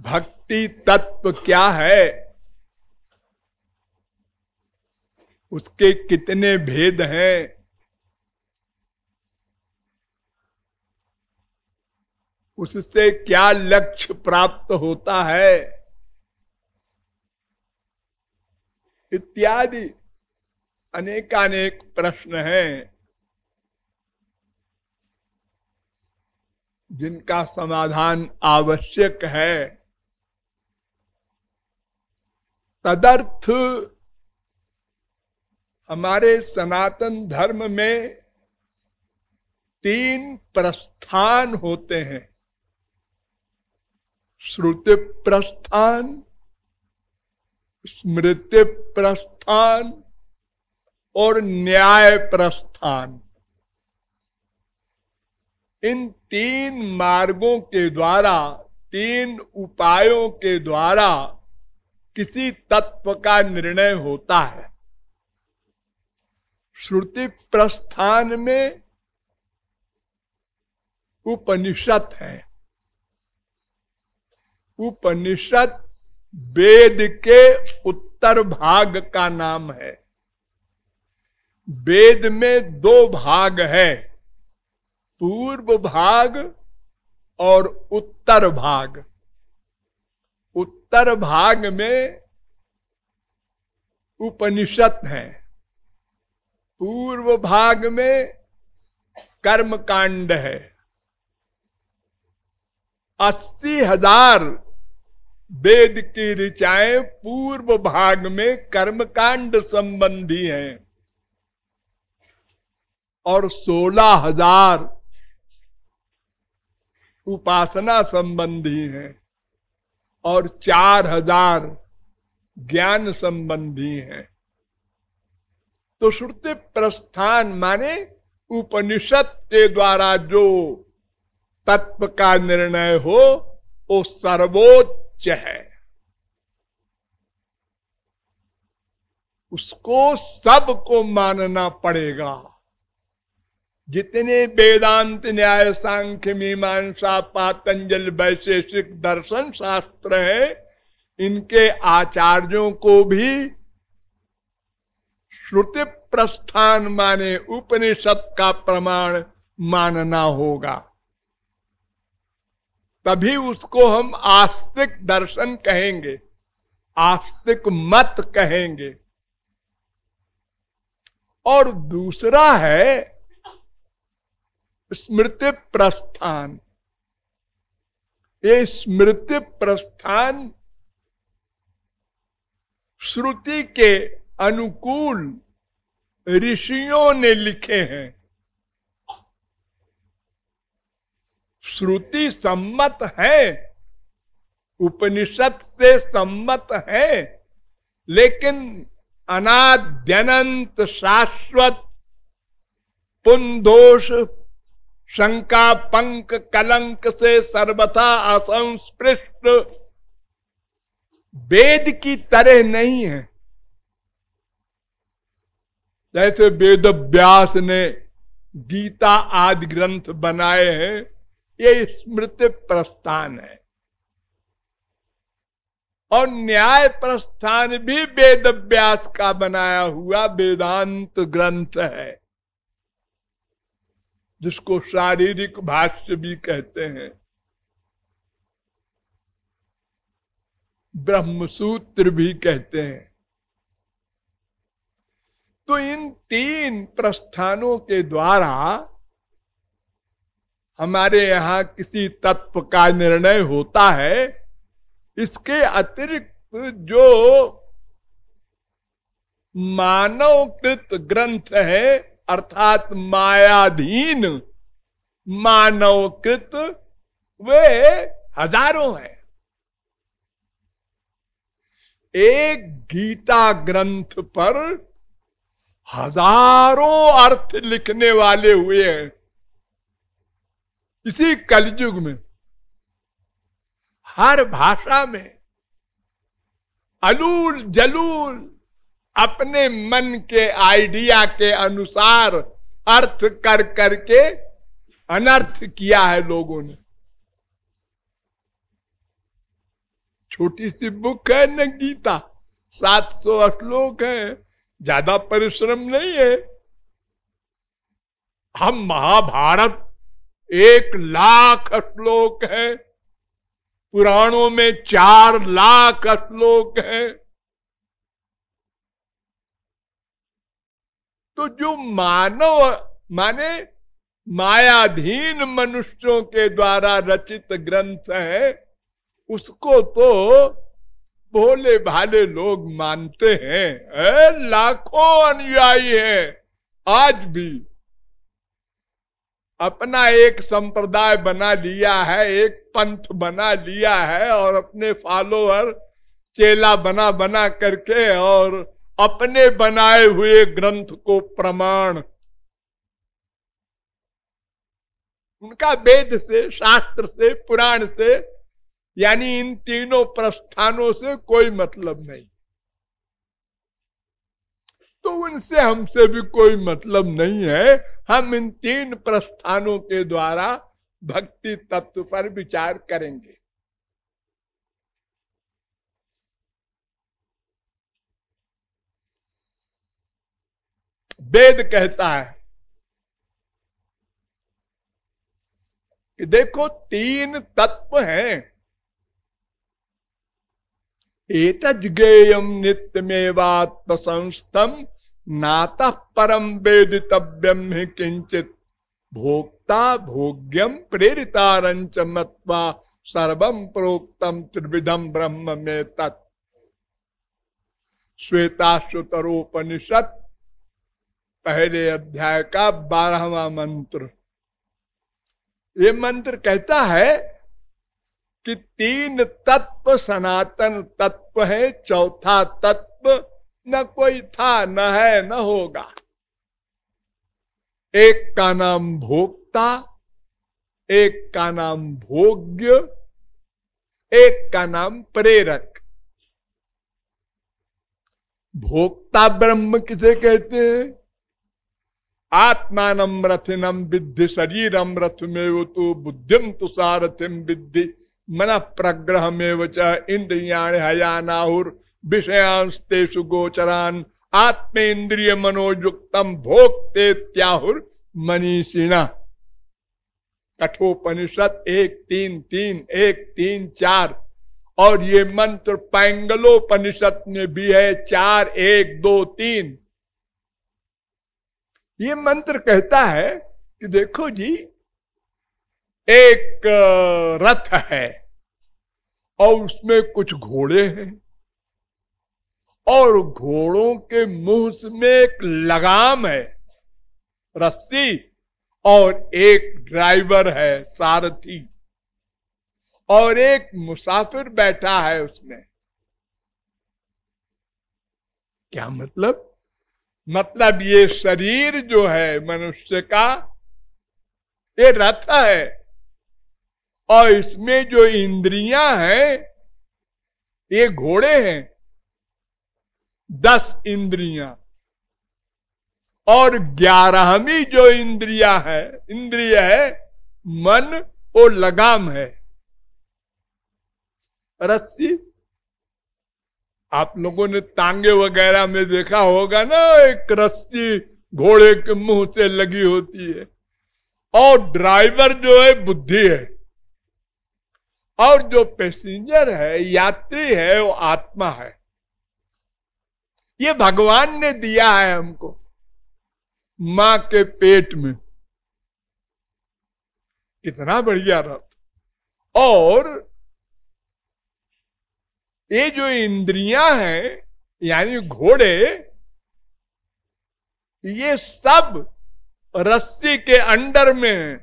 भक्ति तत्व क्या है? उसके कितने भेद हैं? उससे क्या लक्ष्य प्राप्त होता है? इत्यादि अनेकानेक प्रश्न हैं, जिनका समाधान आवश्यक है। तदर्थ हमारे सनातन धर्म में तीन प्रस्थान होते हैं। श्रुति प्रस्थान स्मृति प्रस्थान और न्याय प्रस्थान इन तीन मार्गों के द्वारा, तीन उपायों के द्वारा किसी तत्व का निर्णय होता है। श्रुति प्रस्थान में उपनिषद है। उपनिषद वेद के उत्तर भाग का नाम है। वेद में दो भाग है, पूर्व भाग और उत्तर भाग। उत्तर भाग में उपनिषद है। पूर्व भाग में कर्म कांड है। अस्सी हज़ार वेद की ऋचाएँ पूर्व भाग में कर्मकांड संबंधी हैं और सोलह हज़ार उपासना संबंधी हैं। और चार हज़ार ज्ञान संबंधी हैं। तो श्रुति प्रस्थान माने उपनिषद के द्वारा जो तत्व का निर्णय हो, वो सर्वोच्च है। उसको सबको मानना पड़ेगा। जितने वेदांत न्याय सांख्य मीमांसा पातंजल वैशेषिक दर्शन शास्त्र है, इनके आचार्यों को भी श्रुति प्रस्थान माने उपनिषद का प्रमाण मानना होगा। तभी उसको हम आस्तिक दर्शन कहेंगे, आस्तिक मत कहेंगे। और दूसरा है स्मृति प्रस्थान ये स्मृति प्रस्थान श्रुति के अनुकूल ऋषियों ने लिखे हैं। श्रुति सम्मत है, उपनिषद से सम्मत है, लेकिन अनाद्यनंत शाश्वत पुनदोष शंका, पंक, कलंक से सर्वथा असंस्पृष्ट। वेद की तरह नहीं है। जैसे वेद व्यास ने गीता आदि ग्रंथ बनाए हैं, ये स्मृति प्रस्थान है। और न्याय प्रस्थान भी वेद व्यास का बनाया हुआ वेदांत ग्रंथ है। जिसको शारीरिक भाष्य भी कहते हैं। ब्रह्मसूत्र भी कहते हैं। तो इन तीन प्रस्थानों के द्वारा हमारे यहाँ किसी तत्व का निर्णय होता है। इसके अतिरिक्त जो मानवकृत ग्रंथ है अर्थात मायाधीन मानवकृत वे हज़ारों हैं। एक गीता ग्रंथ पर हज़ारों अर्थ लिखने वाले हुए हैं। इसी कलयुग में, हर भाषा में अलूल जलूल अपने मन के आइडिया के अनुसार अर्थ कर करके अनर्थ किया है लोगों ने। छोटी सी बुक है न गीता, सात सौ श्लोक है, ज़्यादा परिश्रम नहीं है। हम महाभारत एक लाख श्लोक है, पुराणों में चार लाख श्लोक है। तो जो मानव, माने मायाधीन मनुष्यों के द्वारा रचित ग्रंथ है, उसको तो भोले भाले लोग मानते हैं? लाखों अनुयायी हैं आज भी अपना एक संप्रदाय बना लिया है, एक पंथ बना लिया है और अपने फॉलोअर, चेला बना बना करके और अपने बनाए हुए ग्रंथ को प्रमाण। उनका वेद से, शास्त्र से, पुराण से, यानी इन तीनों प्रस्थानों से कोई मतलब नहीं। तो उनसे हमसे भी कोई मतलब नहीं है। हम इन तीन प्रस्थानों के द्वारा भक्ति तत्व पर विचार करेंगे। वेद कहता है कि देखो तीन तत्व हैं। एतज्ञेयम नित्यमेवात्म संस्थम नाता परम वेदितव्यम ही किंचित भोक्ता भोग्यम प्रेरितारंच मत्वा सर्वम प्रोक्तम त्रिविधम ब्रह्म में तत् श्वेताश्वतरोपनिषद पहले अध्याय का बारहवा मंत्र। ये मंत्र कहता है कि तीन तत्व सनातन तत्व है, चौथा तत्व न कोई था, न है, न होगा। एक का नाम भोक्ता, एक का नाम भोग्य, एक का नाम प्रेरक। भोक्ता ब्रह्म किसे कहते हैं? आत्मान रथिनम विद्धि शरीरम रथ में तो बुद्धिम तुषारथिम विद्धि। मन प्रग्रह में वच इंद्रियाण हयानाहुर, विषयांस्तेषु गोचरान। आत्मेन्द्रिय मनोयुक्तम भोक्ते त्याहुर मनीषिणा। कठोपनिषद एक, तीन तीन, एक, तीन, चार। और ये मंत्र पैंगलोपनिषद में भी है, चार, एक, दो, तीन। ये मंत्र कहता है कि देखो जी, एक रथ है और उसमें कुछ घोड़े हैं और घोड़ों के मुँह में एक लगाम है, रस्सी और एक ड्राइवर है, सारथी। और एक मुसाफिर बैठा है उसमें। क्या मतलब? मतलब ये शरीर जो है मनुष्य का, ये रथ है। और इसमें जो इंद्रियाँ हैं, ये घोड़े हैं, दस इंद्रियाँ। और ग्यारहवीं जो इंद्रिया है, इंद्रिय है, मन वो लगाम है। रस्सी आप लोगों ने तांगे वगैरह में देखा होगा ना, एक रस्सी घोड़े के मुँह से लगी होती है। और ड्राइवर जो है, बुद्धि है। और जो पैसेंजर है, यात्री है, वो आत्मा है। ये भगवान ने दिया है हमको, माँ के पेट में। कितना बढ़िया रथ। और ये जो इंद्रियाँ हैं, यानी घोड़े, ये सब रस्सी के अंडर में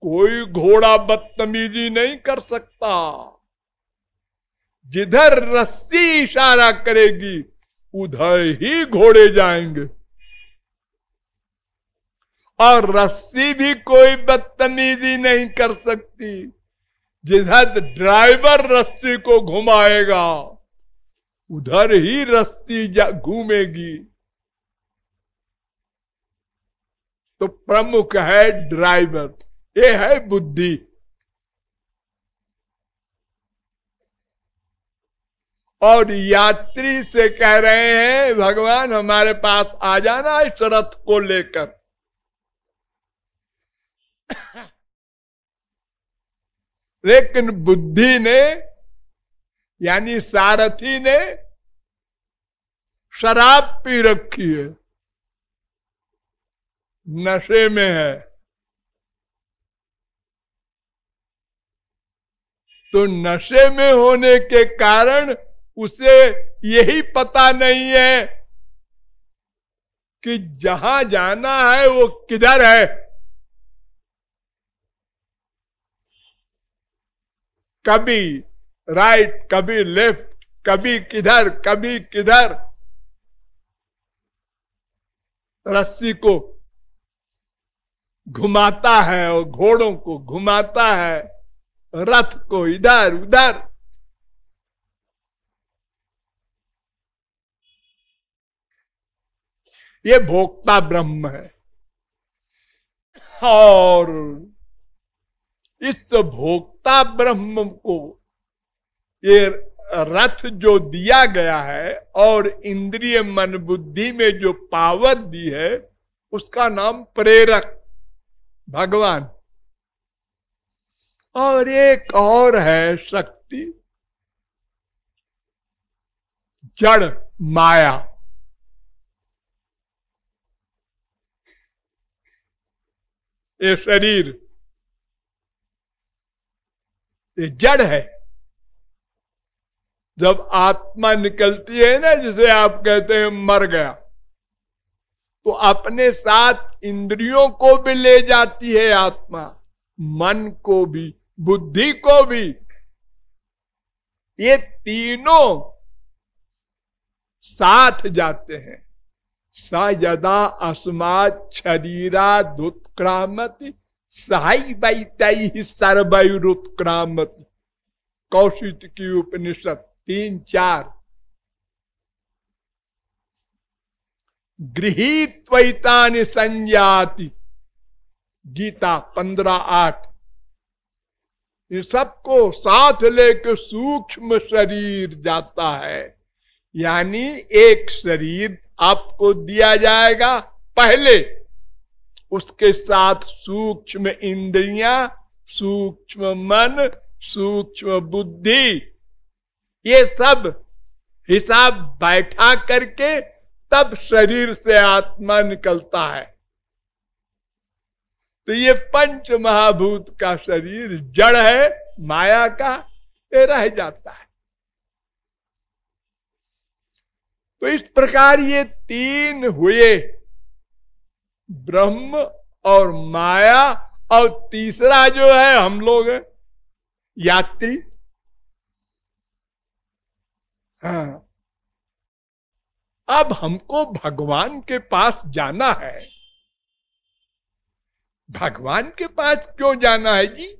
कोई घोड़ा बदतमीजी नहीं कर सकता। जिधर रस्सी इशारा करेगी, उधर ही घोड़े जाएँगे। और रस्सी भी कोई बदतमीजी नहीं कर सकती। जिधर ड्राइवर रस्सी को घुमाएगा, उधर ही रस्सी घूमेगी। तो प्रमुख है ड्राइवर ये है बुद्धि। और यात्री से कह रहे हैं, भगवान हमारे पास आ जाना इस रथ को लेकर। लेकिन बुद्धि ने, यानी सारथी ने शराब पी रखी है। नशे में है। तो नशे में होने के कारण उसे यही पता नहीं है कि जहाँ जाना है वो किधर है। कभी राइट कभी लेफ़्ट कभी किधर कभी किधर। रस्सी को घुमाता है और घोड़ों को घुमाता है। रथ को इधर, उधर। ये भोक्ता ब्रह्म है। और इस भोक्ता ब्रह्म को ये रथ जो दिया गया है और इंद्रिय मन बुद्धि में जो पावर दी है, उसका नाम प्रेरक, भगवान। और एक और है शक्ति, जड़ माया। ये शरीर ये जड़ है। जब आत्मा निकलती है ना, जिसे आप कहते हैं मर गया तो अपने साथ इंद्रियों को भी ले जाती है आत्मा, मन को भी, बुद्धि को भी। ये तीनों साथ जाते हैं। स यदा शरीरा दुत्क्रामति बैतई सर्वयुत्क्रामति कौशित की उपनिषद तीन चार। गृहित्वैता संजाति गीता पंद्रह आठ। इन सबको साथ लेकर सूक्ष्म शरीर जाता है, यानी एक शरीर आपको दिया जाएगा पहले। उसके साथ सूक्ष्म इंद्रिया, सूक्ष्म मन, सूक्ष्म बुद्धि, ये सब हिसाब बैठा करके तब शरीर से आत्मा निकलता है। तो ये पंच महाभूत का शरीर जड़ है, माया का, ये रह जाता है। तो इस प्रकार ये तीन हुए। ब्रह्म और माया और तीसरा जो है हम लोग है, यात्री। हाँ। अब हमको भगवान के पास जाना है। भगवान के पास क्यों जाना है जी?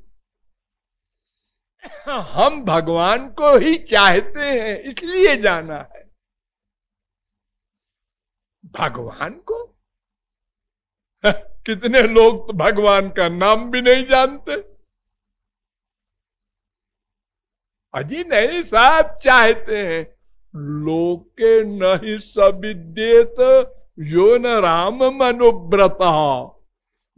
हम भगवान को ही चाहते हैं, इसलिए जाना है। भगवान को कितने लोग तो भगवान का नाम भी नहीं जानते। अजी नहीं साहब चाहते हैं। लोके नहीं सविद्येत यो न राम मनोव्रत।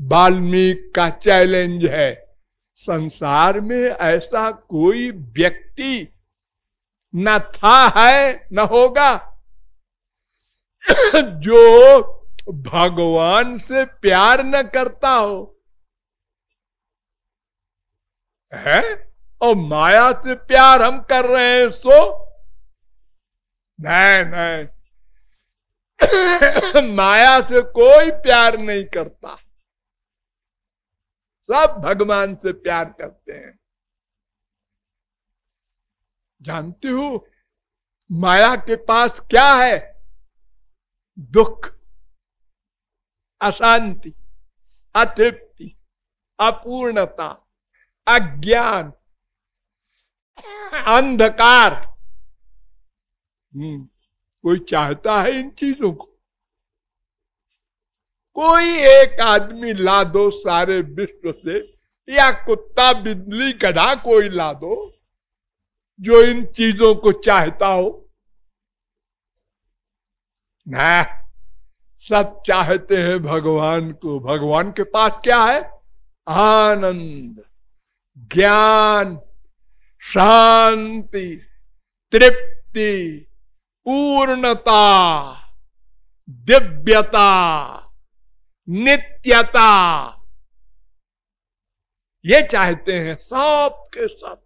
वाल्मीकि का चैलेंज है। संसार में ऐसा कोई व्यक्ति न था है, न होगा। जो भगवान से प्यार न करता हो। है? और माया से प्यार हम कर रहे हैं सो नहीं नहीं। माया से कोई प्यार नहीं करता। सब भगवान से प्यार करते हैं। जानते हो, माया के पास क्या है? दुख। अशांति, अतृप्ति, अपूर्णता, अज्ञान, अंधकार। हम्म कोई चाहता है इन चीज़ों को? कोई एक आदमी ला दो सारे विश्व से, या कुत्ता, बिजली, गधा कोई ला दो, जो इन चीज़ों को चाहता हो। ना। सब चाहते हैं भगवान को। भगवान के पास क्या है? आनंद, ज्ञान, शांति, तृप्ति, पूर्णता, दिव्यता, नित्यता। ये चाहते हैं सब के सब।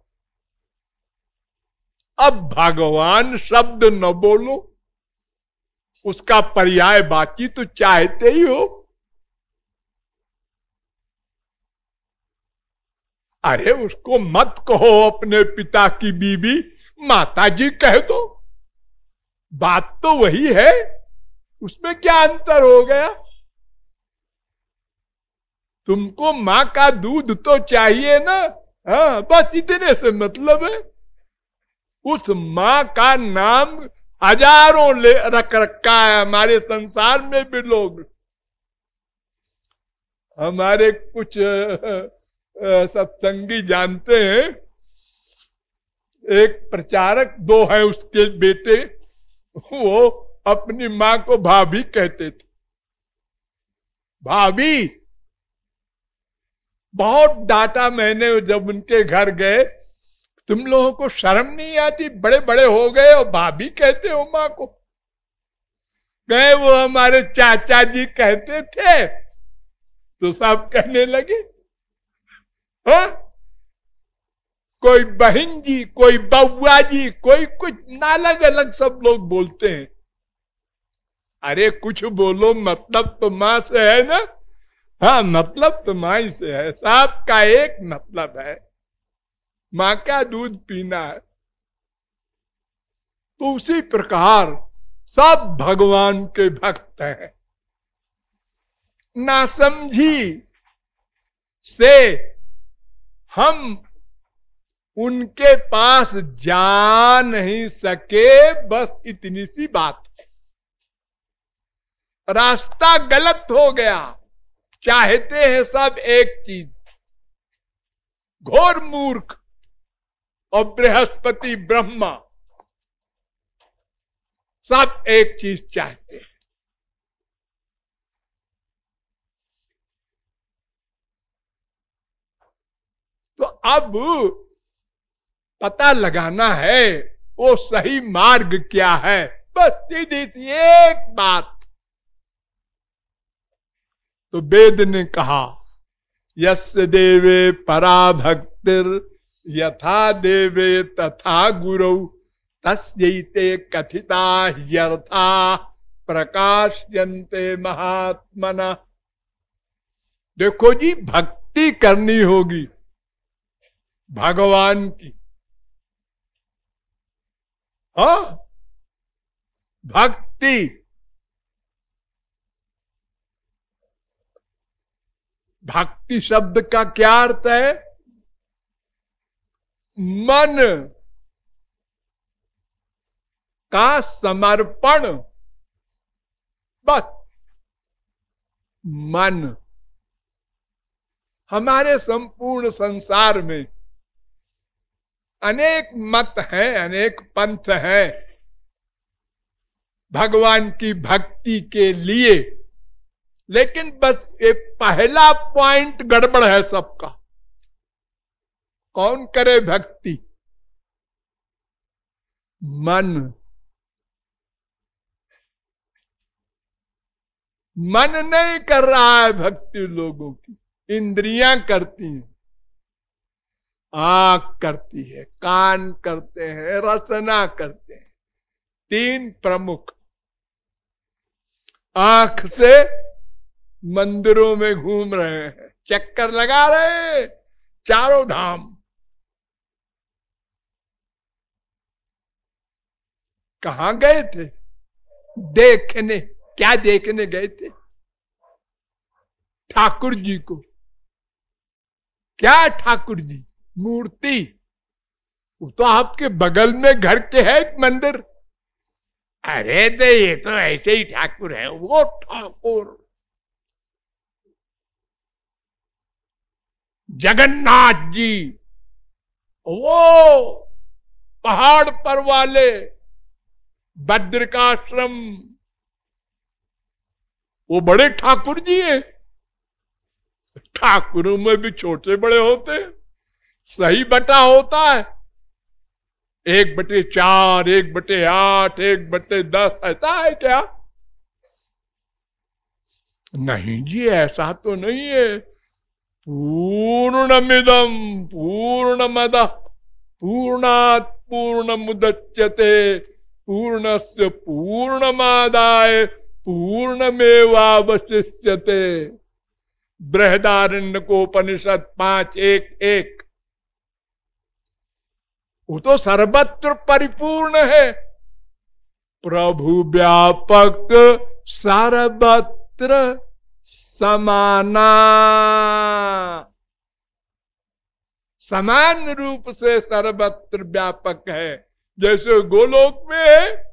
अब भगवान शब्द न बोलो। उसका पर्याय बाकी तो चाहते ही हो। अरे उसको मत कहो अपने पिता की बीबी माता जी कह दो। बात तो वही है, उसमें क्या अंतर हो गया? तुमको माँ का दूध तो चाहिए ना? हाँ बस इतने से मतलब है। उस माँ का नाम हज़ारों ले रख रखा है, हमारे संसार में भी लोग। हमारे कुछ सत्संगी जानते हैं, एक प्रचारक दो है उसके बेटे, वो अपनी माँ को भाभी कहते थे। भाभी, बहुत डांटा मैंने जब उनके घर गए तुम लोगों को शर्म नहीं आती? बड़े बड़े हो गए और भाभी कहते हो माँ को। गए वो हमारे चाचा जी कहते थे। तो सब कहने लगे, हा? कोई बहन जी कोई बउआ जी, कोई कुछ अलग अलग सब लोग बोलते हैं। अरे कुछ बोलो मतलब तो माँ से है ना? हाँ मतलब तो माई से है। साहब का एक मतलब है। माँ का दूध पीना है तो उसी प्रकार सब भगवान के भक्त हैं ना समझी से हम उनके पास जा नहीं सके बस इतनी सी बात रास्ता गलत हो गया चाहते हैं सब एक चीज़ घोर मूर्ख और बृहस्पति ब्रह्मा सब एक चीज़ चाहते हैं। तो अब पता लगाना है, वो सही मार्ग क्या है? बस सीधी सी एक बात। तो वेद ने कहा यस देवे परा भक्तिर यथा देवे तथा गुरु तस्ते कथिता यथा प्रकाशयंते महात्मना। देखो जी, भक्ति करनी होगी, भगवान की। हा, भक्ति। भक्ति शब्द का क्या अर्थ है? मन का समर्पण। बस। मन। हमारे संपूर्ण संसार में अनेक मत हैं, अनेक पंथ हैं। भगवान की भक्ति के लिए। लेकिन बस ये पहला पॉइंट गड़बड़ है सबका। कौन करे भक्ति? मन। मन नहीं कर रहा है भक्ति लोगों की। इंद्रियाँ करती हैं। आँख करती है, कान करते हैं रसना करते हैं। तीन प्रमुख। आँख से मंदिरों में घूम रहे हैं। चक्कर लगा रहे हैं। चारों धाम। कहा गए थे? देखने, क्या देखने गए थे? ठाकुर जी को। क्या ठाकुर जी? मूर्ति। वो तो आपके बगल में घर के है एक मंदिर। अरे तो ये तो ऐसे ही ठाकुर है, वो ठाकुर। जगन्नाथ जी, वो पहाड़ पर वाले बद्रिकाश्रम वो बड़े ठाकुर जी हैं। ठाकुरों में भी छोटे बड़े होते सही बटा होता है। एक बटे चार, एक बटे आठ, एक बटे दस, ऐसा है क्या? नहीं जी, ऐसा तो नहीं है। पूर्णमिदम पूर्णमद पूर्णात पूर्ण मुदच्यते पूर्णस्य पूर्णमादाय, पूर्णमेवावशिष्यते। बृहदारण्य को उपनिषद पाँच एक एक। वो तो सर्वत्र परिपूर्ण है। प्रभु व्यापक सर्वत्र समाना। समान रूप से सर्वत्र व्यापक है। जैसे गोलोक में है,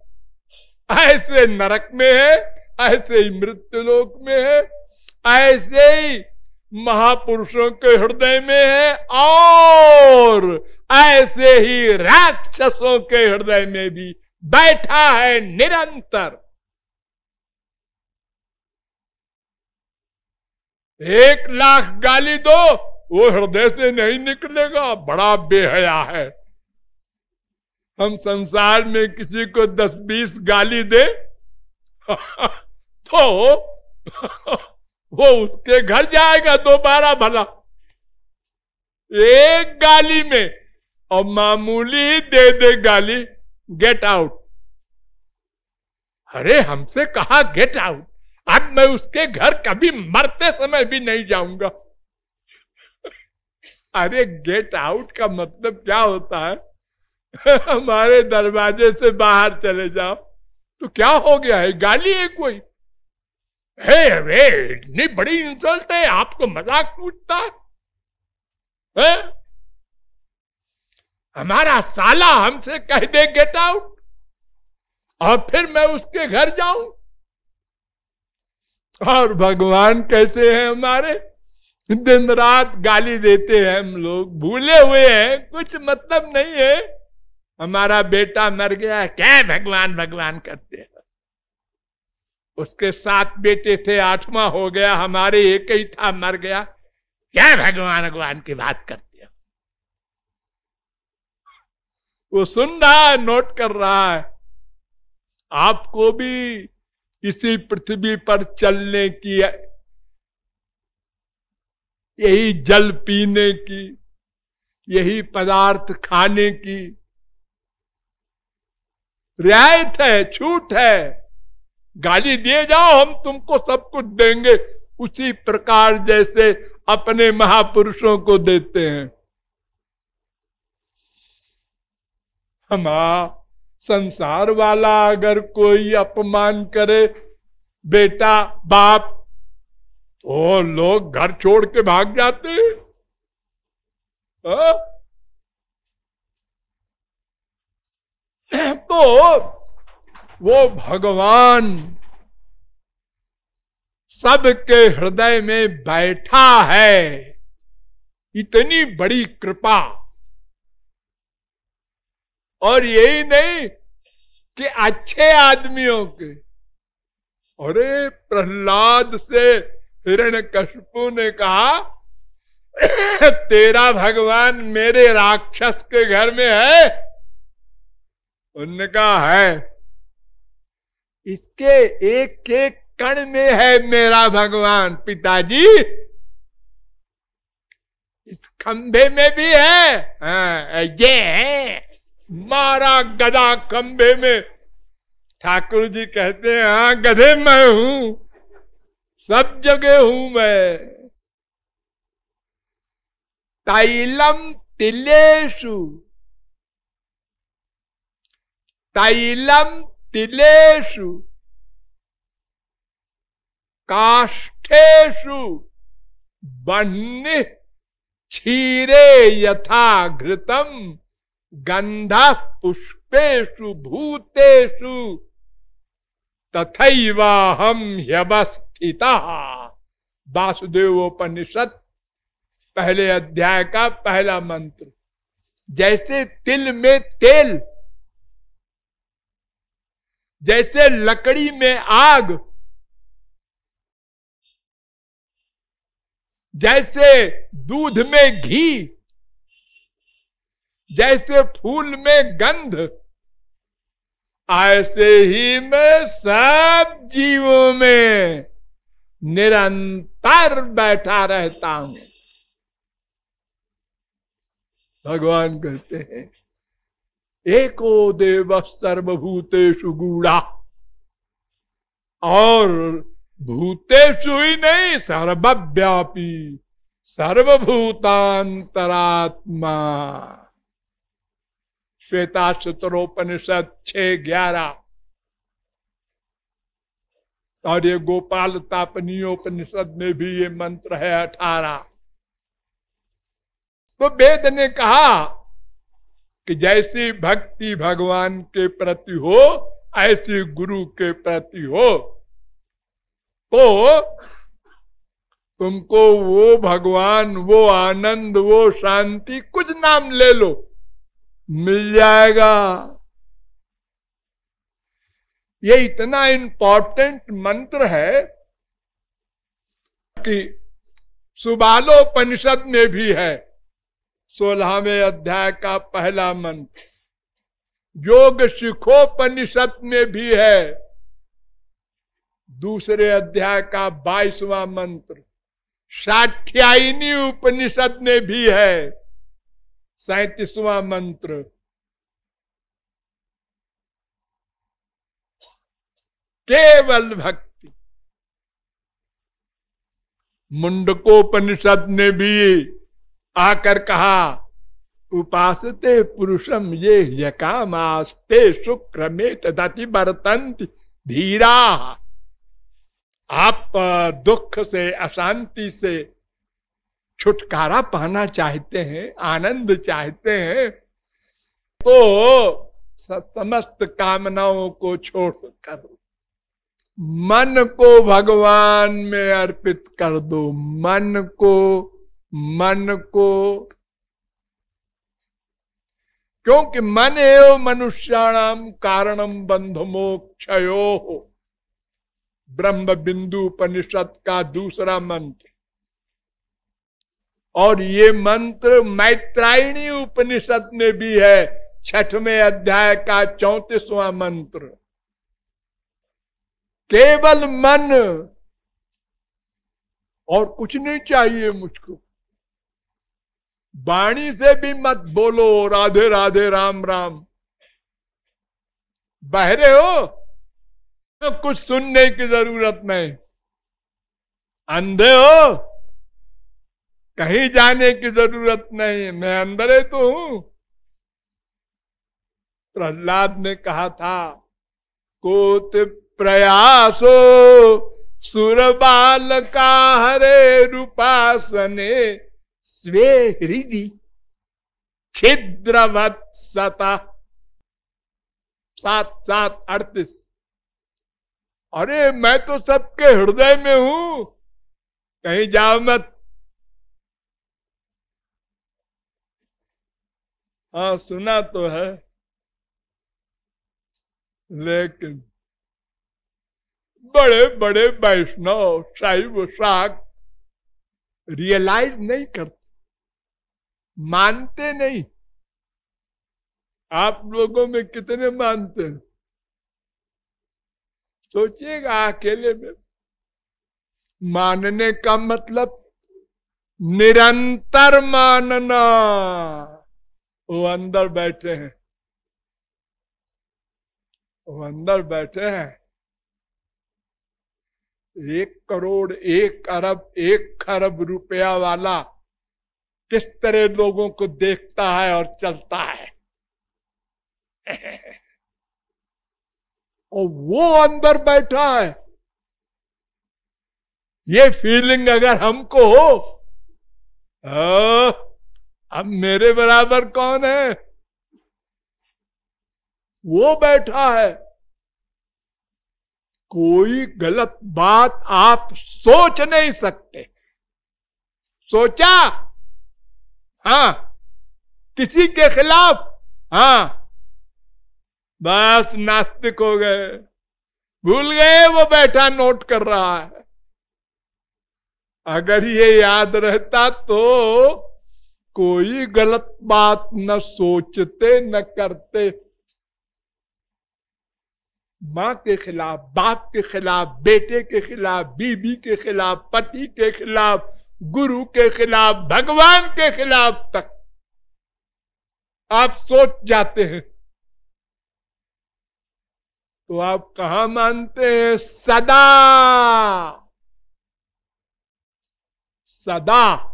ऐसे नरक में है, ऐसे ही मृत्यु लोक में है, ऐसे ही महापुरुषों के हृदय में है और ऐसे ही राक्षसों के हृदय में भी बैठा है निरंतर। एक लाख गाली दो, वो हृदय से नहीं निकलेगा, बड़ा बेहया है। हम संसार में किसी को दस, बीस गाली दे तो वो उसके घर जाएगा दोबारा भला। एक गाली में, और मामूली दे दे गाली गेट आउट अरे, हमसे कहा गेट आउट अब मैं उसके घर कभी मरते समय भी नहीं जाऊँगा। अरे गेट आउट का मतलब क्या होता है? हमारे दरवाजे से बाहर चले जाओ। तो क्या हो गया है? गाली है कोई? हे अरे इतनी बड़ी इंसल्ट है, आपको मज़ाक पूछता? है? हमारा साला हमसे कह दे गेट आउट और फिर मैं उसके घर जाऊँ। और भगवान कैसे हैं हमारे? दिन रात गाली देते हैं हम लोग। भूले हुए हैं, कुछ मतलब नहीं है। हमारा बेटा मर गया है। क्या भगवान भगवान करते हैं? उसके सात बेटे थे, आठवां हो गया, हमारे एक ही था, मर गया। क्या भगवान भगवान की बात करते हैं? वो सुन रहा है, नोट कर रहा है। आपको भी इसी पृथ्वी पर चलने की, यही जल पीने की, यही पदार्थ खाने की रियायत है, छूट है। गाली दिए जाओ, हम तुमको सब कुछ देंगे। उसी प्रकार जैसे अपने महापुरुषों को देते हैं। हमारा संसार वाला अगर कोई अपमान करे, बेटा, बाप तो लोग घर छोड़ के भाग जाते हैं? तो वो भगवान सबके हृदय में बैठा है। इतनी बड़ी कृपा। और यही नहीं कि अच्छे आदमियों के। अरे, प्रहलाद से हिरण कशपू ने कहा, तेरा भगवान मेरे राक्षस के घर में है। उनने कहा है। इसके एक एक कण में है मेरा भगवान पिताजी। इस खंभे में भी है। हाँ, ये है। मारा गदा खंभे में। ठाकुर जी कहते हैं हाँ गधे मैं हूँ। सब जगह हूँ मैं। तैलम तिलेशु। तैलम तिलेशु काष्ठेशु बन्नि क्षीरे यथा घृतम गंध पुष्पेशु भूतेषु हम ह्यवस्थिता वासुदेवोपनिषद पहले अध्याय का पहला मंत्र। जैसे तिल में तेल जैसे लकड़ी में आग। जैसे दूध में घी। जैसे फूल में गंध। ऐसे ही मैं सब जीवों में निरंतर बैठा रहता हूँ। भगवान कहते हैं एको देव सर्वभूतेषु गूढ़ा। और भूतेषु ही नहीं, सर्वव्यापी, सर्वभूतांतरात्मा। श्वेता शत्रोपनिषद छ ग्यारह। और ये गोपाल तापनीयोपनिषद में भी ये मंत्र है अठारह। तो वेद ने कहा कि जैसी भक्ति भगवान के प्रति हो, ऐसी गुरु के प्रति हो। तो तुमको वो भगवान, वो आनंद, वो शांति, कुछ नाम ले लो, मिल जाएगा। ये इतना इंपॉर्टेंट मंत्र है कि सुबालो सुबालोपनिषद में भी है। सोलहवें अध्याय का पहला मंत्र। योग शिखोपनिषद में भी है। दूसरे अध्याय का बाईसवा मंत्र, साठ्यायनी उपनिषद में भी है। सैतीसवा मंत्र, केवल भक्ति। मुंडकोपनिषद ने भी आकर कहा, उपासते पुरुषम ये यकामास्ते शुक्र में तदति बरतंत धीरा। आप दुख से, अशांति से छुटकारा पाना चाहते हैं, आनंद चाहते हैं तो समस्त कामनाओं को छोड़ छोड़कर मन को भगवान में अर्पित कर दो, मन को मन को। क्योंकि मन एवं मनुष्याणाम कारणम बंध मोक्षयो। हो ब्रह्म बिंदु उपनिषद का दूसरा मंत्र। और ये मंत्र मैत्रायणी उपनिषद में भी है, छठवें अध्याय का चौतीसवां मंत्र। केवल मन। और कुछ नहीं चाहिए मुझको। वाणी से भी मत बोलो, राधे राधे, राम राम। बहरे हो तो कुछ सुनने की ज़रूरत नहीं। अंधे हो, कहीं जाने की ज़रूरत नहीं। मैं अंदर ही तो हूँ। प्रहलाद ने कहा था, कोत प्रयासो, सुर बाल का हरे रूपासने स्वे हृदय छिद्रवत सता सात सात अड़तीस अरे, मैं तो सबके हृदय में हूँ। कहीं जाओ मत। हाँ सुना तो है। लेकिन बड़े बड़े वैष्णव, शैव शाक रियलाइज़ नहीं करते। मानते नहीं। आप लोगों में कितने मानते हैं? सोचिएगा, अकेले में। मानने का मतलब निरंतर मानना। वो अंदर बैठे हैं। वो अंदर बैठे हैं। एक करोड़ एक अरब, एक खरब रुपया वाला किस तरह लोगों को देखता है और चलता है? और वो अंदर बैठा है। ये फीलिंग अगर हमको हो अब मेरे बराबर कौन है? वो बैठा है। कोई गलत बात आप सोच नहीं सकते। सोचा? हाँ किसी के खिलाफ। हाँ बस नास्तिक हो गए। भूल गए, वो बैठा नोट कर रहा है। अगर ये याद रहता तो कोई गलत बात न सोचते, न करते। माँ के खिलाफ, बाप के खिलाफ, बेटे के खिलाफ, बीबी के खिलाफ, पति के खिलाफ गुरु के खिलाफ, भगवान के खिलाफ तक आप सोच जाते हैं। तो आप कहा मानते हैं? सदा। सदा।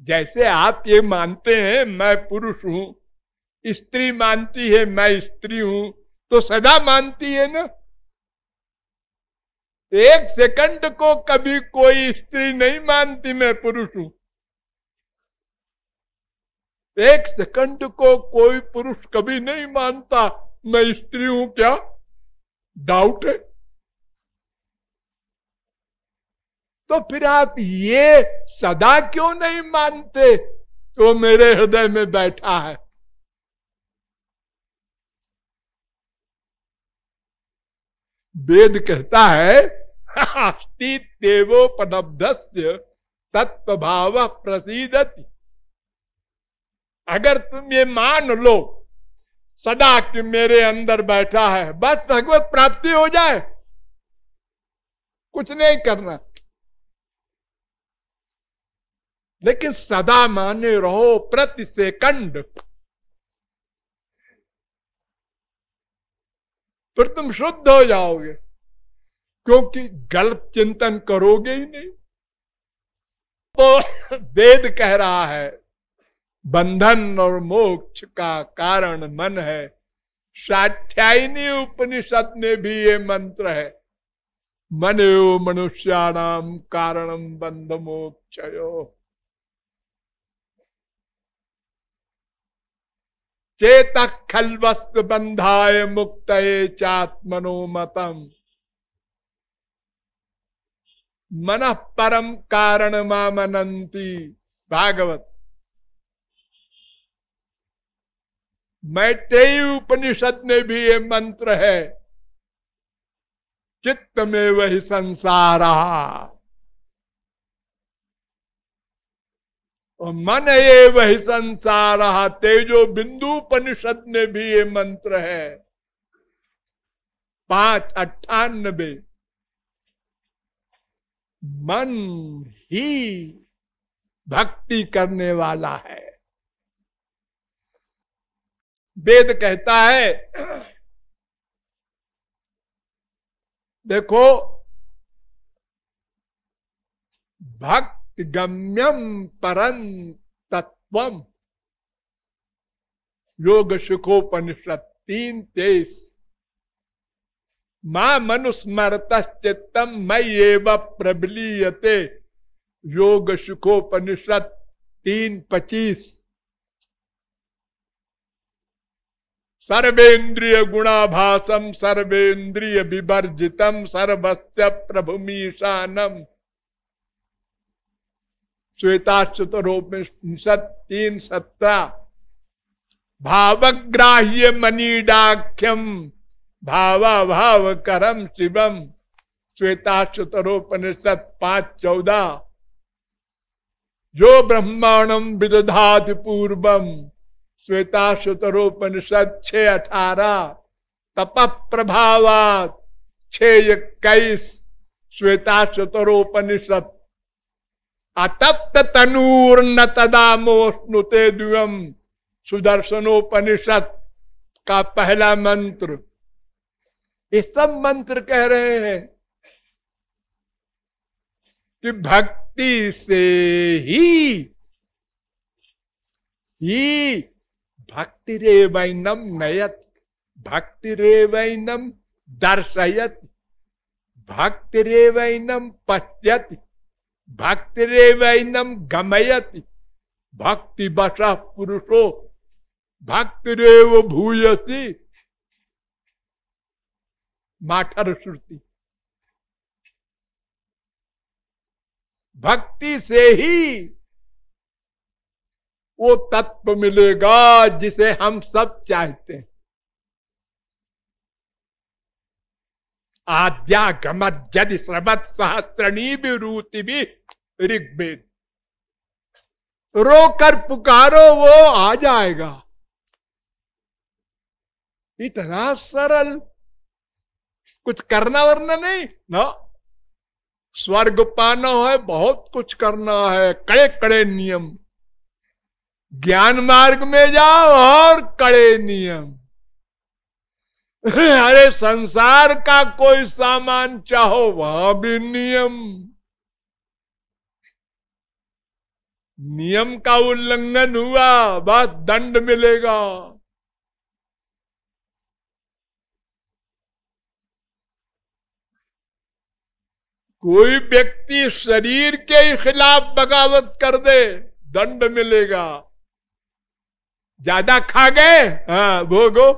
जैसे आप ये मानते हैं, मैं पुरुष हूँ, स्त्री मानती है, मैं स्त्री हूँ तो सदा मानती है ना? एक सेकंड को कभी कोई स्त्री नहीं मानती मैं पुरुष हूँ। एक सेकंड को कोई पुरुष कभी नहीं मानता मैं स्त्री हूँ, क्या? डाउट है। तो फिर आप ये सदा क्यों नहीं मानते तो मेरे हृदय में बैठा है? वेद कहता है अस्ति तत्व प्रसिदति। अगर तुम ये मान लो, सदा कि मेरे अंदर बैठा है, बस भगवत प्राप्ति हो जाए। कुछ नहीं करना। लेकिन सदा माने रहो प्रति सेकंड। फिर तुम शुद्ध हो जाओगे। क्योंकि गलत चिंतन करोगे ही नहीं। तो वेद कह रहा है, बंधन और मोक्ष का कारण मन है। साध्यायनी उपनिषद में भी ये मंत्र है, मन यो मनुष्याणाम कारणम बंध मोक्ष चेत खलवस्त बंधाय मुक्त चात्मनो मतम। मन परम कारण मामनंती भागवत मैत्रेय उपनिषद में भी ये मंत्र है। चित्त में वही संसार। और मन ये वही संसार। तेजो बिंदु उपनिषद में भी ये मंत्र है। पाँच अट्ठानबे। मन ही भक्ति करने वाला है। वेद कहता है, देखो भक्त गम्यम परम तत्व योग सुखोपनिषद तीन तेईस। माँ मनुस्मरत चित्तम मई एव प्रबलीयते। योग सुखोपनिषद तीन पच्चीस। सर्वेन्द्रिय गुणाभासम सर्वेन्द्रिय विवर्जितम सर्वस्य प्रभुमीशानम। श्वेताश्वतरोपनिषद तीन सत्रह। भावग्राह्य मनीडाख्यम भावा भाव करम शिवम श्वेताश्वतरोपनिषद पाँच चौदह जो ब्रह्मांडम विदधाति पूर्वम श्वेता श्वेताश्वतरोपनिषद छ अठारह तप प्रभावात छ इक्कीस श्वेता श्वेताश्वतरोपनिषद अतप्त तनूर न तदा मोस्नुते द्वम सुदर्शनोपनिषद का पहला मंत्र। ये सब मंत्र कह रहे हैं कि भक्ति से ही ही भक्ति रे वैनम नयत, भक्ति रे वैनम दर्शयत, भक्ति रे वैनम पश्यति, भक्ति रेवैनम गमयति, भक्ति बसा पुरुषो, भक्ति रेव भूयसी माठर श्रुति। भक्ति से ही वो तत्व मिलेगा जिसे हम सब चाहते हैं। आद्यागम जद श्रवत सहस्रणी विरूति भी ऋग्वेद। रोकर पुकारो, वो आ जाएगा। इतना सरल कुछ करना वरना नहीं, ना। स्वर्ग पाना है, बहुत कुछ करना है कड़े कड़े नियम। ज्ञान मार्ग में जाओ और कड़े नियम। अरे संसार का कोई सामान चाहो, वहाँ भी नियम। नियम का उल्लंघन हुआ, बस दंड मिलेगा। कोई व्यक्ति शरीर के खिलाफ बगावत कर दे, दंड मिलेगा। ज़्यादा खा गए हाँ भोगो।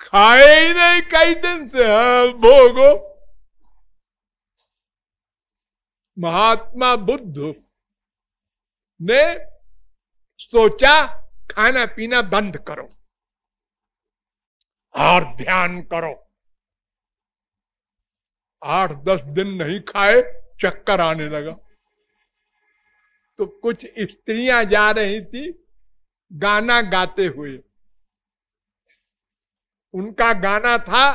खाए ही नहीं कई दिन से हाँ भोगो। महात्मा बुद्ध ने सोचा, खाना पीना बंद करो, और ध्यान करो। आठ दस दिन नहीं खाए, चक्कर आने लगा। तो कुछ स्त्रियाँ जा रही थी, गाना गाते हुए। उनका गाना था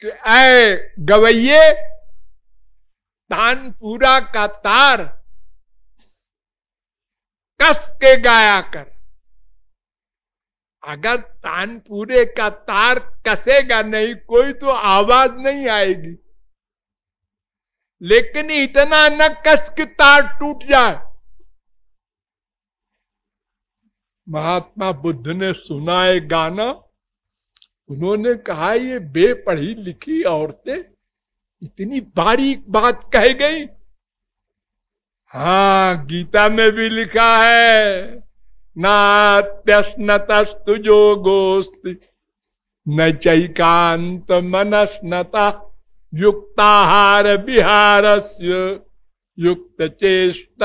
कि, ऐ गवैये, तानपुरा का तार कस के गाया कर। अगर तानपुरे का तार कसेगा नहीं, कोई तो आवाज़ नहीं आएगी। लेकिन इतना न कस के तार टूट जाए। महात्मा बुद्ध ने सुना एक गाना। उन्होंने कहा, ये बेपढ़ी लिखी औरतें इतनी बारीक बात कह गई। हाँ गीता में भी लिखा है नात्यस्नतस्तु जो गोस्त न चैकांत मनस्नता युक्ताहार विहार युक्त चेष्ट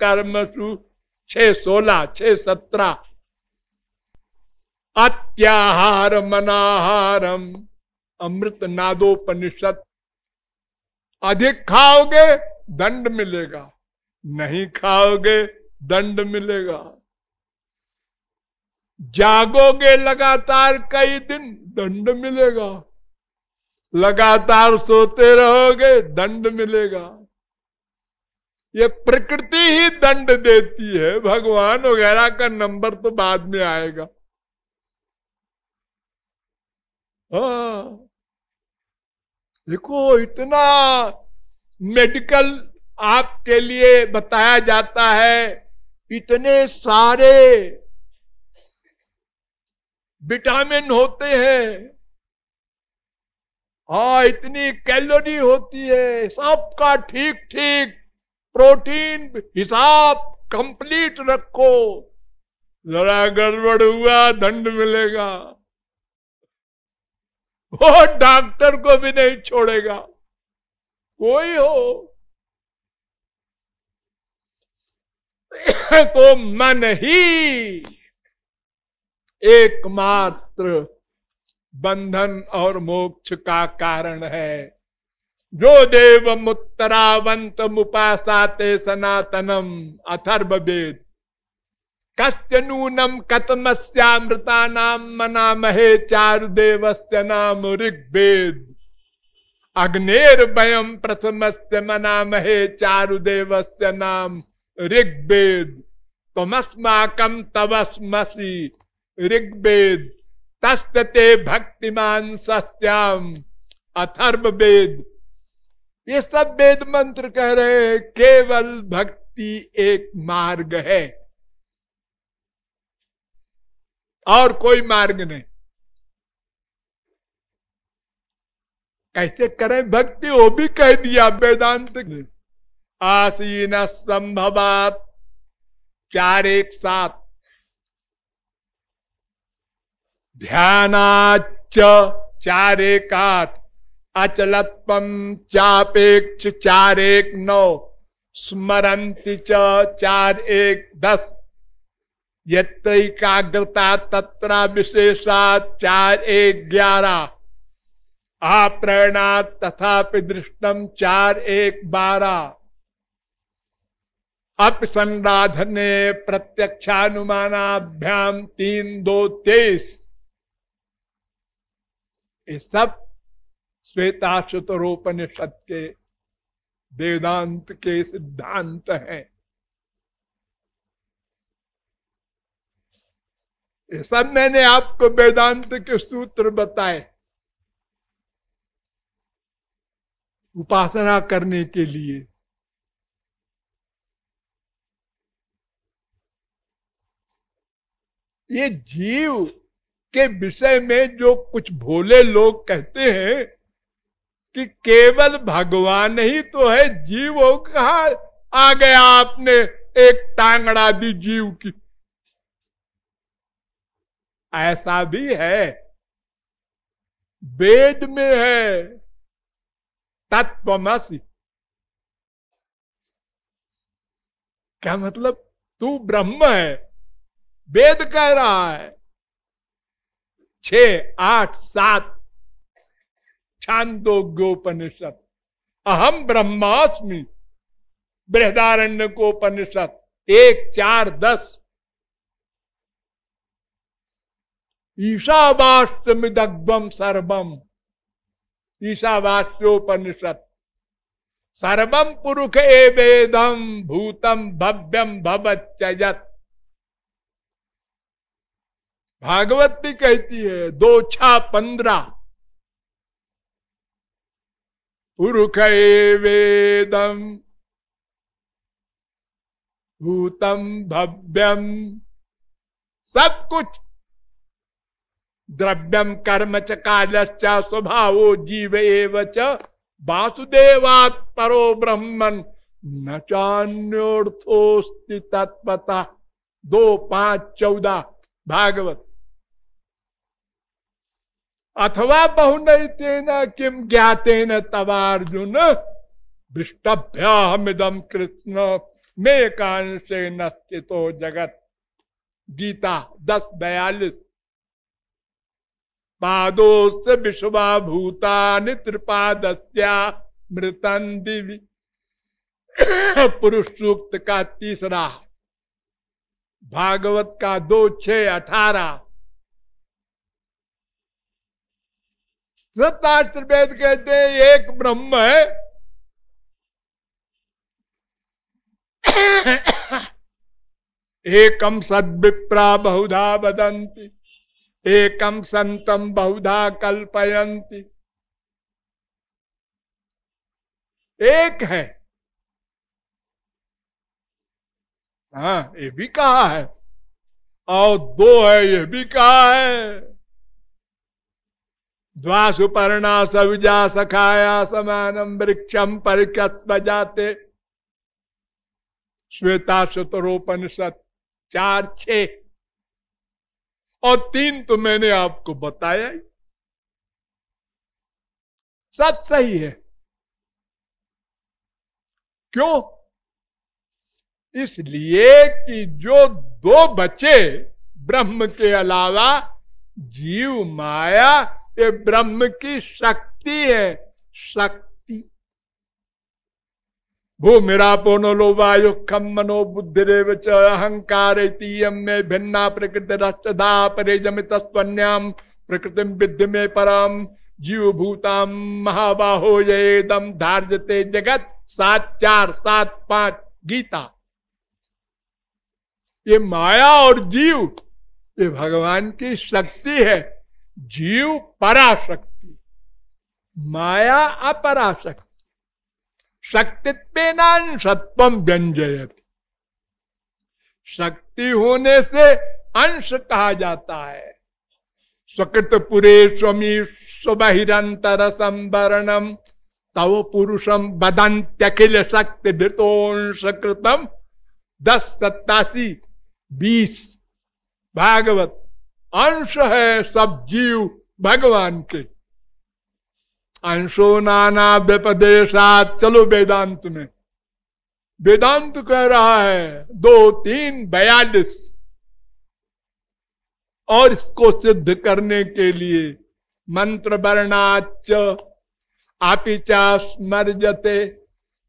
कर्मसु छ सोलह छ सत्रह अत्याहार मनाहारम अमृत नादोपनिषद अधिक खाओगे, दंड मिलेगा। नहीं खाओगे, दंड मिलेगा। जागोगे लगातार कई दिन, दंड मिलेगा। लगातार सोते रहोगे, दंड मिलेगा। ये प्रकृति ही दंड देती है। भगवान वगैरह का नंबर तो बाद में आएगा। हाँ। देखो, इतना मेडिकल आपके लिए बताया जाता है, इतने सारे विटामिन होते हैं। हाँ इतनी कैलोरी होती है। सबका ठीक ठीक प्रोटीन हिसाब कंप्लीट रखो। जरा गड़बड़ हुआ, दंड मिलेगा। वो डॉक्टर को भी नहीं छोड़ेगा। कोई हो। तो मन ही एकमात्र बंधन और मोक्ष का कारण है। जो देव मुत्तरावंत मुपासाते सनातनम अथर्व वेद कस्य नूनम कतमस्यामृता नाम मना महे चारुदेव से नाम ऋग्वेद। अग्नेर वयम प्रथम से मना महे चारुदेव से नाम ऋग्वेद। तमस्माकम तवस्मसी ऋग्वेद, तस्ते भक्तिमान सस्याम अथर्व वेद ये सब वेद मंत्र कह रहे हैं, केवल भक्ति एक मार्ग है। और कोई मार्ग नहीं। कैसे करें? भक्ति वो भी कह दिया वेदांत आसीन संभवात चार एक साथ ध्यानाच चार एक आठ अचलत्व चापेक्ष चार एक नौ स्मरंती चार एक दस यत्रकाग्रता तत्रा विशेषा चार एक ग्यारह आप्रणा तथा दृष्टम चार एक बारह अप संराधने प्रत्यक्षानुमानाभ्याम तीन दो तेईस। ये सब श्वेताशुतरोपनिषद के वेदांत के सिद्धांत हैं ये सब मैंने आपको वेदांत के सूत्र बताए उपासना करने के लिए ये जीव के विषय में जो कुछ भोले लोग कहते हैं कि केवल भगवान ही तो है, जीव हो कहा आ गया आपने एक टांगड़ा दी जीव की। ऐसा भी है। वेद में है। तत्वमसी। क्या मतलब? तू ब्रह्म है। वेद कह रहा है। छ आठ, सात। छांदोग्योपनिषद। अहम ब्रह्मास्मि। बृहदारण्य को उपनिषद एक, चार, दस। ईशावास्यमिदग्वम सर्वम ईशावास्योपनिषद। सर्वम पुरुष एवेदम भूतम भव्यम भवत्यजत भागवत भी कहती है, दो छा पंद्रह। पुरुष वेदम, भूतम, भव्यम, सब कुछ। द्रव्यम कर्म च कालश्च स्वभाव जीव एव च। वासुदेवात् परो ब्रह्मन, न चान्योर्थोस्ति तत्पता दो पाँच चौदह, भागवत। अथवा बहुनैतेन किम ज्ञातेन तवार्जुन? दृष्टभ्यामिदम कृष्ण में कांशे नस्थितो जगत। गीता दस बयालीस। पादोस्य विश्वा भूता त्रिपादस्या मृतन दिवी। पुरुष सूक्त का तीसरा। भागवत का दो छ अठारह। सत्तास्त्र वेद कहते हैं, एक ब्रह्म है। एकम सद्विप्रा बहुधा बदंती एकम संतम बहुधा कल्पयंती एक है। हाँ ये भी कहा है। और दो है, ये भी कहा है। द्वासुपर्णा सविजा सखाया समानम वृक्षम परिकत्व जाते श्वेता शतरोपनिषद चार छ और तीन तो मैंने आपको बताया ही। सब सही है। क्यों? इसलिए कि जो दो बचे ब्रह्म के अलावा जीव माया ये ब्रह्म की शक्ति है। शक्ति। भू मेरा पोनो वायु खम मनो बुद्धि अहंकार में भिन्ना प्रकृति परे जमित स्वन्याम प्रकृति विद्य में परम जीव भूताम महाबाहो ये दम धार्जते जगत सात चार सात पाँच गीता। ये माया और जीव, ये भगवान की शक्ति है। जीव पराशक्ति। माया अपराशक्ति। शक्तित्व सत्व व्यंजयत शक्ति होने से अंश कहा जाता है। स्वकृत पुरे स्वमी स्वहिरंतर संवरणम तव पुरुषम बदंत्यखिल शक्ति धृतोंश कृतम दस सत्तासी बीस। भागवत। अंश है सब जीव भगवान के। अंशो नाना व्यपदेशात, चलो वेदांत में। वेदांत कह रहा है, दो, तीन, बयालीस। और इसको सिद्ध करने के लिए मंत्र वर्णाच आपिचा स्मर्जते,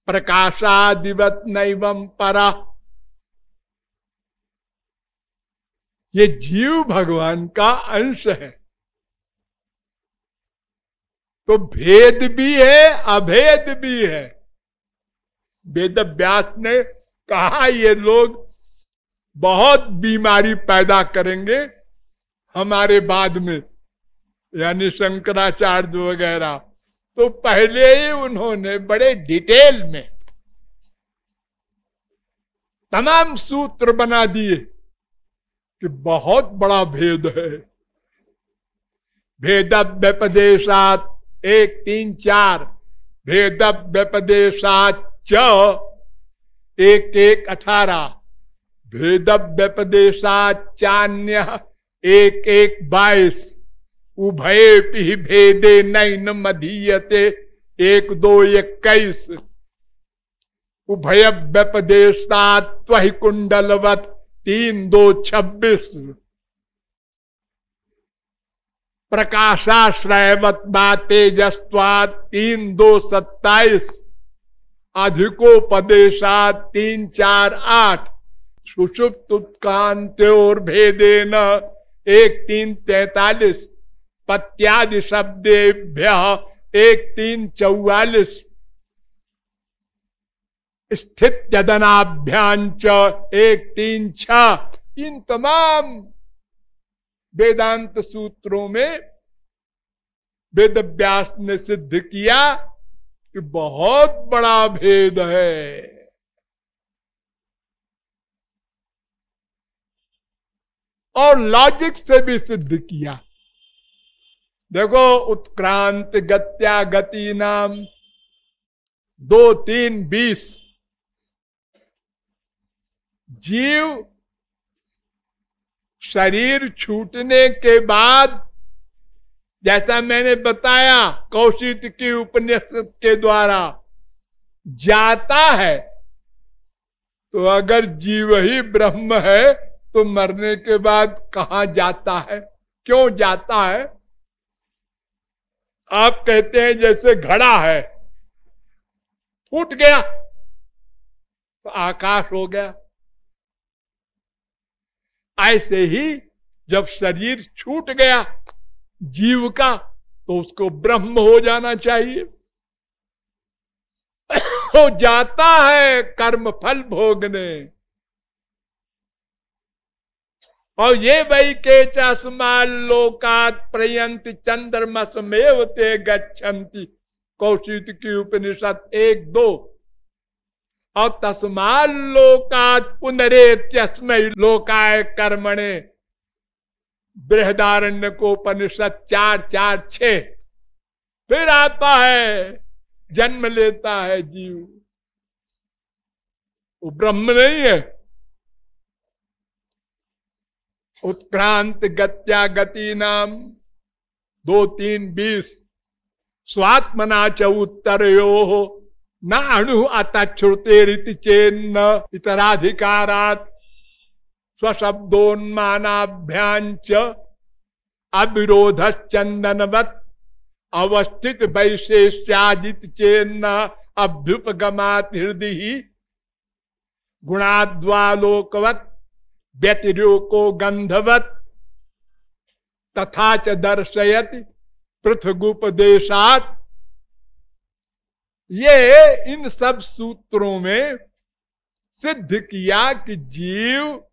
प्रकाशादिवत नैवम परा। ये जीव भगवान का अंश है। तो भेद भी है, अभेद भी है। वेद व्यास ने कहा, ये लोग बहुत बीमारी पैदा करेंगे हमारे बाद में, यानी शंकराचार्य वगैरह। तो पहले ही उन्होंने बड़े डिटेल में तमाम सूत्र बना दिए। कि बहुत बड़ा भेद है। भेद व्यपदेशात एक, तीन, चार। भेद व्यपदेशात च एक एक, अठारह। भेद व्यपदेशात चान्य एक एक, बाईस। उभय भेदे नैन मधीयते एक, दो, इक्कीस। उभय व्यपदेशात कुंडलवत तीन दो छब्बीस। प्रकाशाश्रयवत तेजस्वाद तीन दो सत्ताईस। अधिकोपदेशात तीन चार आठ। सुषुप्त उत्कांत्योर न एक तीन तैतालीस। पत्यादि शब्देभ्य एक तीन चौवालीस। स्थित जदनाभ्यांच एक तीन छ। इन तमाम वेदांत सूत्रों में वेद व्यास ने सिद्ध किया कि बहुत बड़ा भेद है। और लॉजिक से भी सिद्ध किया। देखो, उत्क्रांत गत्या गति नाम, दो तीन बीस। जीव शरीर छूटने के बाद, जैसा मैंने बताया कौशिक की उपनिषद के द्वारा, जाता है तो अगर जीव ही ब्रह्म है तो मरने के बाद कहा जाता है? क्यों जाता है? आप कहते हैं जैसे घड़ा है, फूट गया तो आकाश हो गया। ऐसे ही जब शरीर छूट गया जीव का तो उसको ब्रह्म हो जाना चाहिए। हो जाता है कर्म फल भोगने। और ये वही के चस्माल लोकात प्रयंत चंद्रमसमेव ते गच्छन्ति। कौशिक की उपनिषद एक दो और लोकात पुनरे त्यस्मय लोकाय कर्मणे। बृहदारण्य को उपनिषद चार चार, छ। फिर आता है, जन्म लेता है जीव। वो ब्रह्म नहीं है। उत्क्रांत गत्या गति नाम दो, तीन, बीस। स्वात्मना च उत्तर यो हो न अणु रीति चेन्न इतराधिकारात स्वशब्दोन्मानाभ्यांच अविरोध चंदनवत अवस्थित वैशेष्याजित चेन्न अभ्युपगमात हृदय गुणाद्वालोकवत व्यतिरोको गंधवत तथा च दर्शयत पृथगुपदेशात ये इन सब सूत्रों में सिद्ध किया कि जीव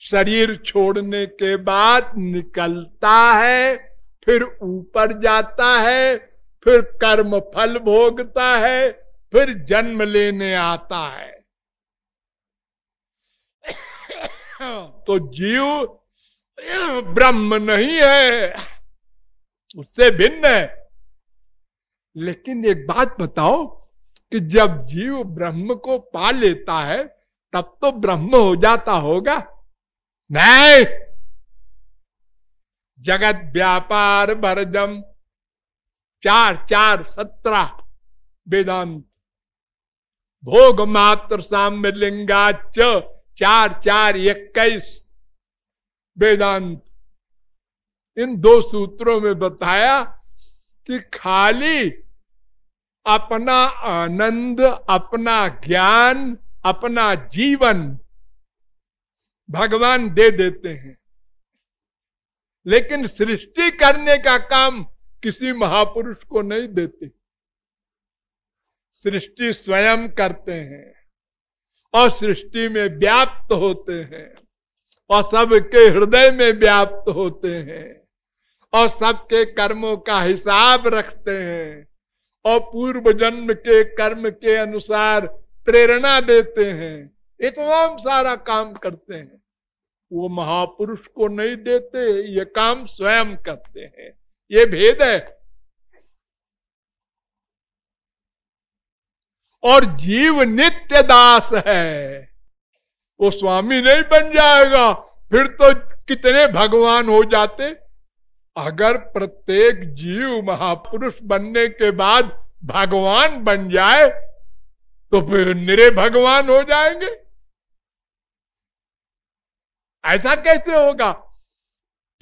शरीर छोड़ने के बाद निकलता है, फिर ऊपर जाता है, फिर कर्म फल भोगता है, फिर जन्म लेने आता है। तो जीव ब्रह्म नहीं है, उससे भिन्न है। लेकिन एक बात बताओ कि जब जीव ब्रह्म को पा लेता है, तब तो ब्रह्म हो जाता होगा। नहीं। जगत व्यापार भरजम चार चार, सत्रह वेदांत। भोग मात्र साम्य लिंगाच चार चार, इक्कीस वेदांत। इन दो सूत्रों में बताया कि खाली, अपना आनंद, अपना ज्ञान, अपना जीवन भगवान दे देते हैं। लेकिन सृष्टि करने का काम किसी महापुरुष को नहीं देते। सृष्टि स्वयं करते हैं और सृष्टि में व्याप्त होते हैं और सबके हृदय में व्याप्त होते हैं। और सबके कर्मों का हिसाब रखते हैं और पूर्व जन्म के कर्म के अनुसार प्रेरणा देते हैं। इतमाम सारा काम करते हैं। वो महापुरुष को नहीं देते, ये काम स्वयं करते हैं। ये भेद है। और जीव नित्य दास है। वो स्वामी नहीं बन जाएगा, फिर तो कितने भगवान हो जाते? अगर प्रत्येक जीव महापुरुष बनने के बाद भगवान बन जाए तो फिर निरे भगवान हो जाएँगे। ऐसा कैसे होगा?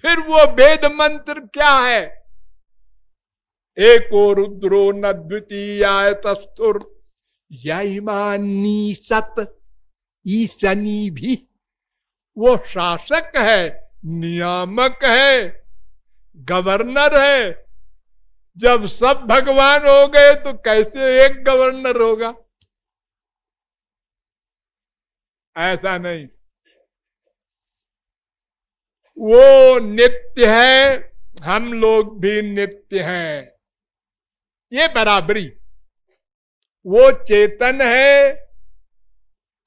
फिर वो वेद मंत्र क्या है? एको रुद्रो न द्वितीय तस्तुर यमानी सत, ईशनी भी। वो शासक है, नियामक है। गवर्नर है। जब सब भगवान हो गए तो कैसे एक गवर्नर होगा? ऐसा नहीं। वो नित्य है, हम लोग भी नित्य हैं। ये बराबरी। वो चेतन है,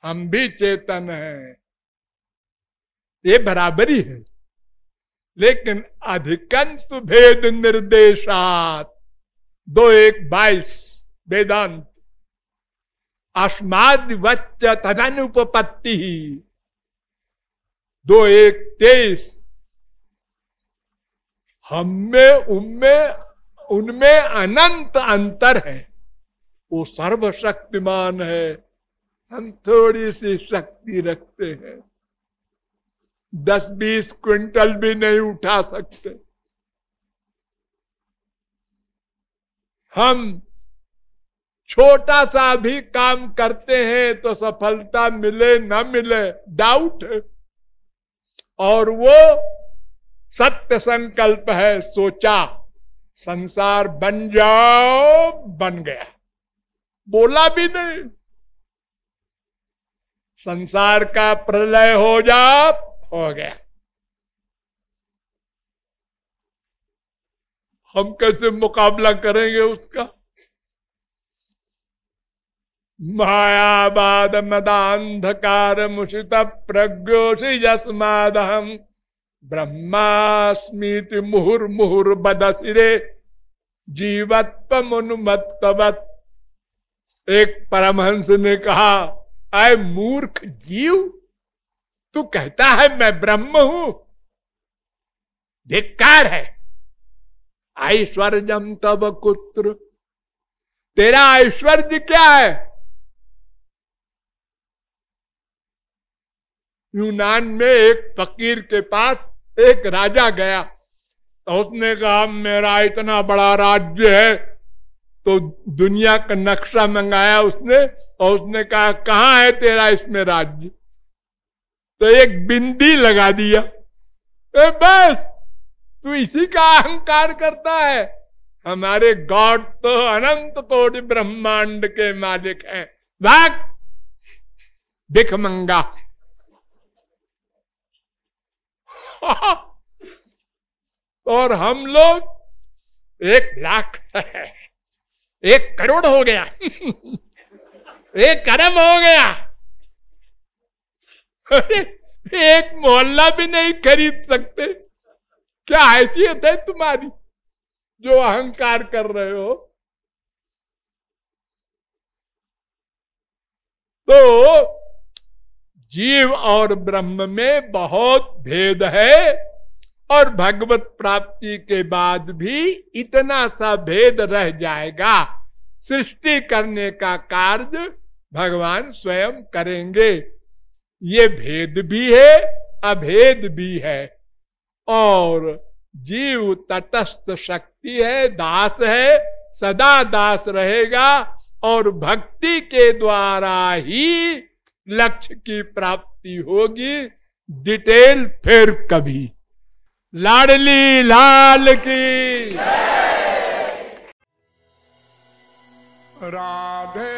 हम भी चेतन हैं। ये बराबरी है। लेकिन अधिकंत भेद निर्देशात। दो एक बाईस, वेदांत। अस्माद तदनुपत्ति दो एक तेईस। हमें उनमें उनमें अनंत अंतर है। वो सर्वशक्तिमान है। हम थोड़ी सी शक्ति रखते हैं। दस बीस क्विंटल भी नहीं उठा सकते। हम छोटा सा भी काम करते हैं तो सफलता मिले न मिले डाउट और वो सत्य संकल्प है, सोचा, संसार बन जाओ, बन गया। बोला भी नहीं। संसार का प्रलय हो जा हो गया हम कैसे मुकाबला करेंगे उसका? मायाबाद मदांधकार मुषित प्रज्ञोषि यस्माद हम ब्रह्मास्मीति मुहुर मुहुर बदसिरे जीवत्व मनुमत्तवत एक परमहंस ने कहा, आय मूर्ख जीव तू कहता है मैं ब्रह्म हूँ। धिक्कार है। ऐश्वर्यम तब कुत्र। तेरा ऐश्वर्य क्या है? यूनान में एक फकीर के पास एक राजा गया। तो उसने कहा, मेरा इतना बड़ा राज्य है तो दुनिया का नक्शा मंगाया उसने, और उसने कहा, कहाँ है तेरा इसमें राज्य? तो एक बिंदी लगा दिया। ए, बस, तू इसी का अहंकार करता है। हमारे गॉड तो अनंत कोटि ब्रह्मांड के मालिक हैं। भाग, दिख मंगा। और हम लोग एक लाख एक करोड़ हो गया। एक करम हो गया। एक मोहल्ला भी नहीं खरीद सकते। क्या हैसियत है तुम्हारी, जो अहंकार कर रहे हो? तो जीव और ब्रह्म में बहुत भेद है, और भगवत प्राप्ति के बाद भी इतना सा भेद रह जाएगा। सृष्टि करने का कार्य भगवान स्वयं करेंगे। ये भेद भी है, अभेद भी है। और जीव तटस्थ शक्ति है, दास है, सदा दास रहेगा और भक्ति के द्वारा ही लक्ष्य की प्राप्ति होगी। डिटेल फिर कभी। लाडली लाल की राधे